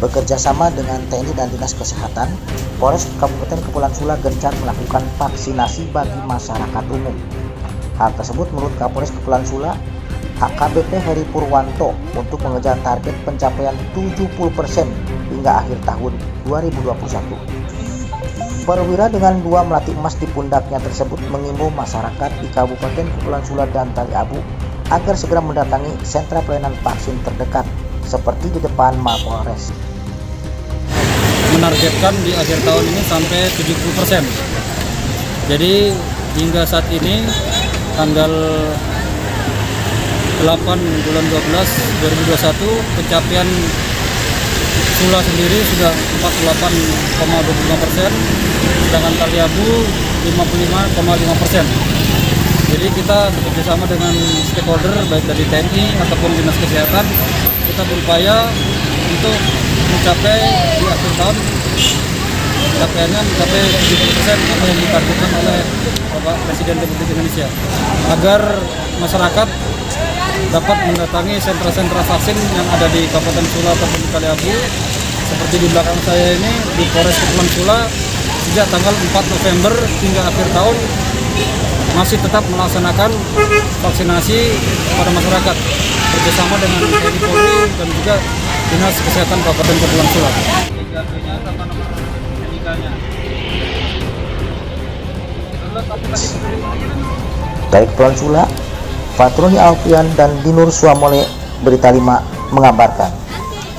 bekerja sama dengan TNI dan Dinas Kesehatan, Polres Kabupaten Kepulauan Sula gencar melakukan vaksinasi bagi masyarakat umum. Hal tersebut menurut Kapolres Kepulauan Sula, AKBP Heri Purwanto untuk mengejar target pencapaian 70% hingga akhir tahun 2021. Perwira dengan dua melati emas di pundaknya tersebut mengimbau masyarakat di Kabupaten Kepulauan Sula dan Tali Abu agar segera mendatangi sentra pelayanan vaksin terdekat seperti di depan Mapolres. Menargetkan di akhir tahun ini sampai 70%. Jadi hingga saat ini tanggal 8 bulan 12 2021 pencapaian Sula sendiri sudah 48,25 persen, sedangkan Taliabu 55,5 persen. Jadi kita bekerjasama dengan stakeholder baik dari TNI ataupun dinas kesehatan kita berupaya untuk mencapai di akhir tahun. Capaiannya mencapai 70 persen apa yang ditargetkan oleh Bapak Presiden Republik Indonesia. Agar masyarakat dapat mendatangi sentra-sentra vaksin yang ada di Kabupaten Sula di Kaliabu. Seperti di belakang saya ini di Polres Kepulauan Sula sejak tanggal 4 November hingga akhir tahun masih tetap melaksanakan vaksinasi kepada masyarakat bersama dengan TNI Polri dan juga Dinas Kesehatan Kabupaten Kepulauan Sula. Dari Kepulauan Sula, Fatroni Alfian dan Dinur Suamole Berita 5 mengabarkan.